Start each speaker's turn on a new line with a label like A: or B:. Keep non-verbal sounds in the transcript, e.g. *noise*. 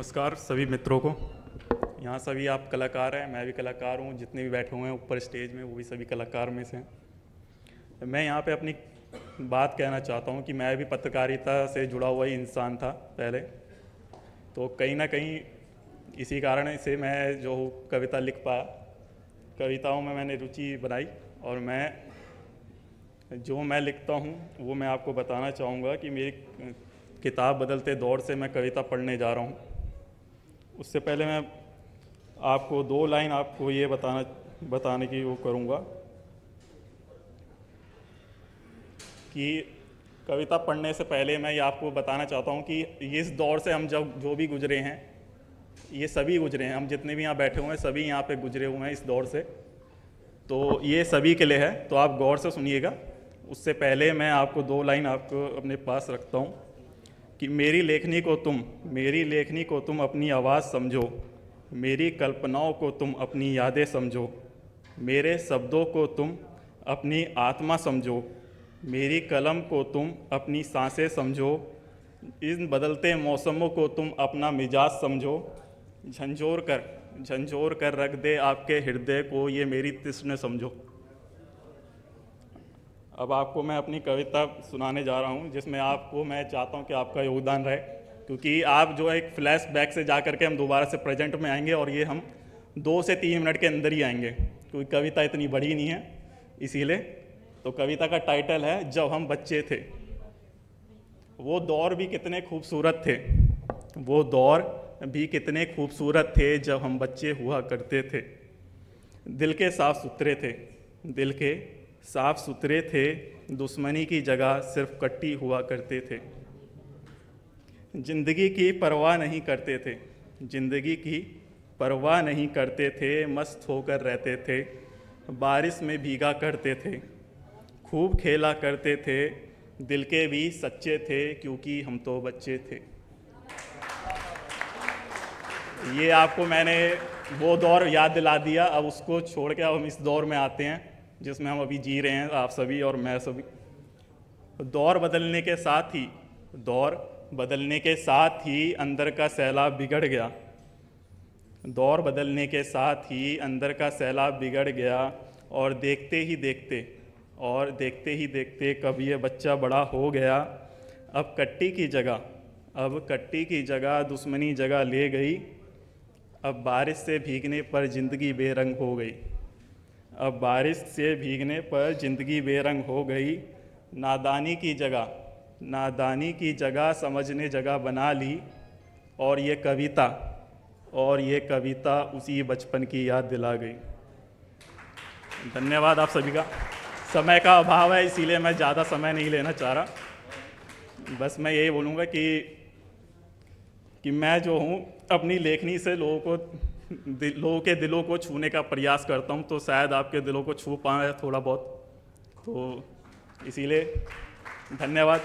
A: नमस्कार सभी मित्रों को। यहाँ सभी आप कलाकार हैं, मैं भी कलाकार हूँ, जितने भी बैठे हुए हैं ऊपर स्टेज में, वो भी सभी कलाकार में से हैं। मैं यहाँ पे अपनी बात कहना चाहता हूँ कि मैं भी पत्रकारिता से जुड़ा हुआ ही इंसान था पहले। तो कहीं ना कहीं इसी कारण से मैं जो कविता लिख पाया कविताओं में मैंने रुचि बनाई और मैं, जो मैं लिखता हूँ, वो मैं आपको बताना चाहूँगा कि मेरी किताब बदलते दौर से मैं कविता पढ़ने जा रहा हूँ। उससे पहले मैं आपको दो लाइन आपको ये बताना, बताने की वो करूँगा कि कविता पढ़ने से पहले मैं ये आपको बताना चाहता हूँ कि इस दौर से हम जब जो भी गुजरे हैं, ये सभी गुजरे हैं, हम जितने भी यहाँ बैठे हुए हैं, सभी यहाँ पे गुजरे हुए हैं इस दौर से। तो ये सभी के लिए है तो आप गौर से सुनिएगा। उससे पहले मैं आपको दो लाइन आपको अपने पास रखता हूँ। कि मेरी लेखनी को तुम, मेरी लेखनी को तुम अपनी आवाज़ समझो, मेरी कल्पनाओं को तुम अपनी यादें समझो, मेरे शब्दों को तुम अपनी आत्मा समझो, मेरी कलम को तुम अपनी साँसें समझो, इन बदलते मौसमों को तुम अपना मिजाज समझो। झंझोर कर झंझोर कर रख दे आपके हृदय को, ये मेरी तृष्ण समझो। अब आपको मैं अपनी कविता सुनाने जा रहा हूँ, जिसमें आपको मैं चाहता हूँ कि आपका योगदान रहे। क्योंकि आप जो है एक फ्लैश बैक से जा करके हम दोबारा से प्रेजेंट में आएँगे और ये हम दो से तीन मिनट के अंदर ही आएँगे, क्योंकि कविता इतनी बड़ी नहीं है। इसीलिए तो कविता का टाइटल है, जब हम बच्चे थे। वो दौर भी कितने खूबसूरत थे। वो दौर भी कितने खूबसूरत थे, जब हम बच्चे हुआ करते थे। दिल के साफ़ सुथरे थे। दिल के साफ़ सुथरे थे, दुश्मनी की जगह सिर्फ़ कट्टी हुआ करते थे। ज़िंदगी की परवाह नहीं करते थे। ज़िंदगी की परवाह नहीं करते थे, मस्त होकर रहते थे। बारिश में भीगा करते थे। खूब खेला करते थे। दिल के भी सच्चे थे, क्योंकि हम तो बच्चे थे। ये आपको मैंने वो दौर याद दिला दिया, अब उसको छोड़ के अब हम इस दौर में आते हैं। जिसमें हम अभी जी रहे हैं, आप सभी और मैं सभी। दौर बदलने के साथ ही, दौर बदलने के साथ ही अंदर का सैलाब बिगड़ गया। दौर बदलने के साथ ही अंदर का सैलाब बिगड़ गया और देखते ही देखते, और देखते ही देखते कब ये बच्चा बड़ा हो गया। अब कट्टी की जगह, अब कट्टी की जगह दुश्मनी जगह ले गई। अब बारिश से भीगने पर ज़िंदगी बेरंग हो गई। अब बारिश से भीगने पर ज़िंदगी बेरंग हो गई। नादानी की जगह, नादानी की जगह समझने जगह बना ली। और ये कविता, और ये कविता उसी बचपन की याद दिला गई। धन्यवाद आप सभी का। समय का अभाव है, इसीलिए मैं ज़्यादा समय नहीं लेना चाह रहा। बस मैं यही बोलूँगा कि कि मैं जो हूँ, अपनी लेखनी से लोगों को *laughs* लोगों के दिलों को छूने का प्रयास करता हूँ तो शायद आपके दिलों को छू पाए थोड़ा बहुत। तो इसीलिए धन्यवाद।